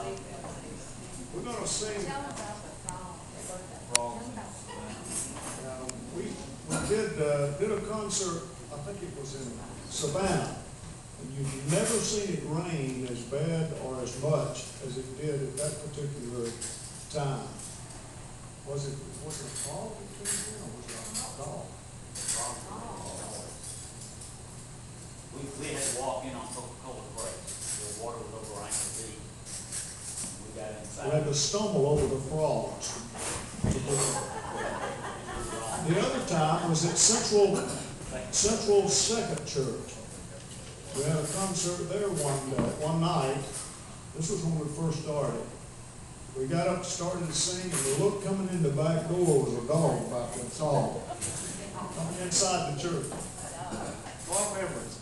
We're gonna sing, Tell them about the frog. Frogs. uh, we, we did, uh, did a concert, I think it was in Savannah. And you've never seen it rain as bad or as much as it did at that particular time. Was it, was it a fog that came in, or was it a dog? We, we had to walk in on Coca-Cola breaks, the water was over ankle deep. We had to stumble over the frogs. The other time was at Central, Central Second Church. We had a concert there one, day- one night. This was when we first started. We got up, started to sing, and we looked coming in the back door was a dog about that tall. Coming inside the church. Bob Evans,